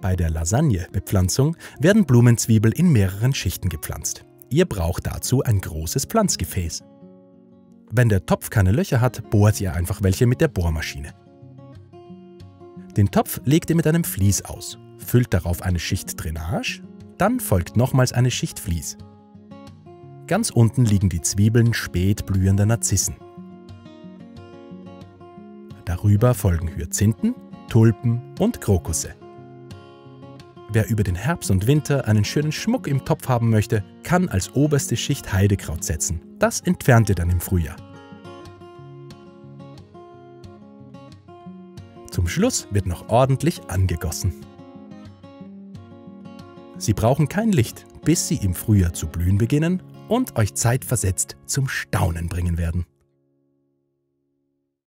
Bei der Lasagne-Bepflanzung werden Blumenzwiebel in mehreren Schichten gepflanzt. Ihr braucht dazu ein großes Pflanzgefäß. Wenn der Topf keine Löcher hat, bohrt ihr einfach welche mit der Bohrmaschine. Den Topf legt ihr mit einem Vlies aus, füllt darauf eine Schicht Drainage, dann folgt nochmals eine Schicht Vlies. Ganz unten liegen die Zwiebeln spät blühender Narzissen. Darüber folgen Hyazinthen, Tulpen und Krokusse. Wer über den Herbst und Winter einen schönen Schmuck im Topf haben möchte, kann als oberste Schicht Heidekraut setzen. Das entfernt ihr dann im Frühjahr. Zum Schluss wird noch ordentlich angegossen. Sie brauchen kein Licht, bis sie im Frühjahr zu blühen beginnen und euch zeitversetzt zum Staunen bringen werden.